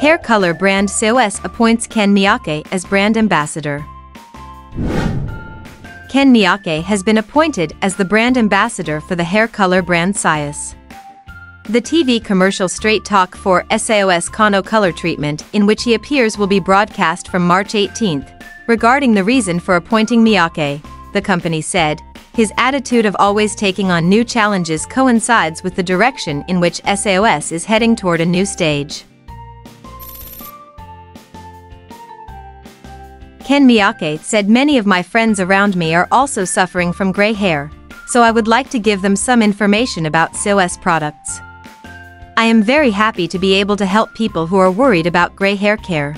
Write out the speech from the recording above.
Hair color brand SIOS appoints Ken Miyake as brand ambassador. Ken Miyake has been appointed as the brand ambassador for the hair color brand SIOS. The TV commercial Straight Talk for SIOS Kano color treatment in which he appears will be broadcast from March 18th. Regarding the reason for appointing Miyake, the company said, his attitude of always taking on new challenges coincides with the direction in which SIOS is heading toward a new stage. Ken Miyake said many of my friends around me are also suffering from gray hair, so I would like to give them some information about SIOS products. I am very happy to be able to help people who are worried about gray hair care.